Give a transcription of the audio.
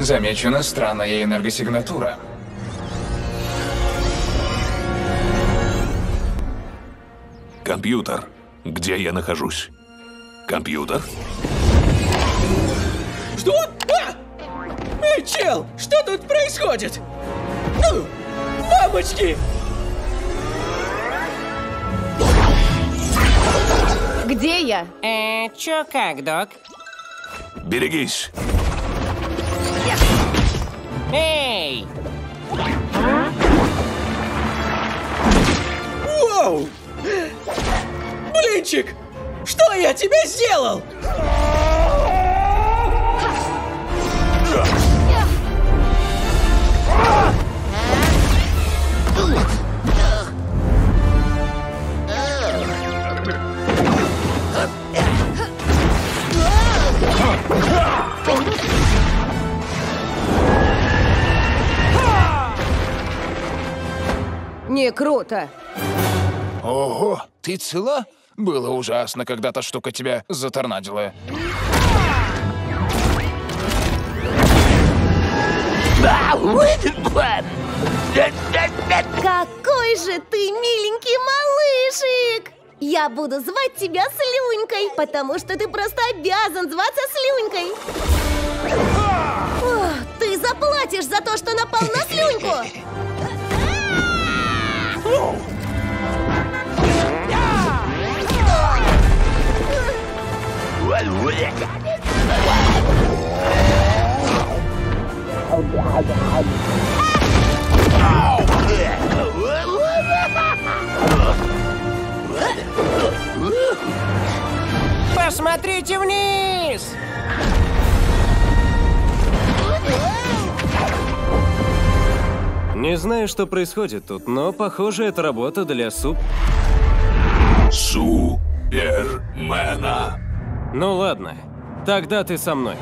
Замечена странная энергосигнатура. Компьютер. Где я нахожусь? Компьютер? Что? А! Эй, чел, что тут происходит? Ну, мамочки! Где я? Э, чё как, док? Берегись. Воу! Блинчик! Что я тебе сделал? Не круто. Ого, ты цела? Было ужасно, когда та штука тебя заторнадила. Какой же ты миленький малышик! Я буду звать тебя Слюнькой, потому что ты просто обязан зваться Слюнькой. О, ты заплатишь за то, что напал на Смотрите вниз! Не знаю, что происходит тут, но, похоже, это работа для суп... Супермена. Ну ладно, тогда ты со мной.